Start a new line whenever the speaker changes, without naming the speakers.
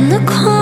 in the corner.